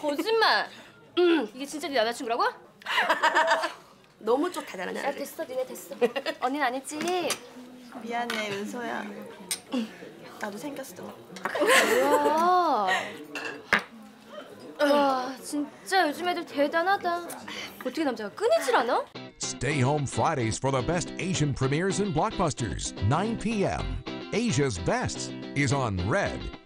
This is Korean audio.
거짓말. 음, 이게 진짜 네 남자친구라고? 너무 좋다잖아 야 됐어, 니네 됐어. 언니는 아니지. 미안해 은서야. 나도 생겼어. 우와. 와, 진짜 요즘 애들 대단하다. 어떻게 남자가 끊이질 않아? Stay home Fridays for the best Asian premieres and blockbusters, 9 p.m. Asia's Best is on Red.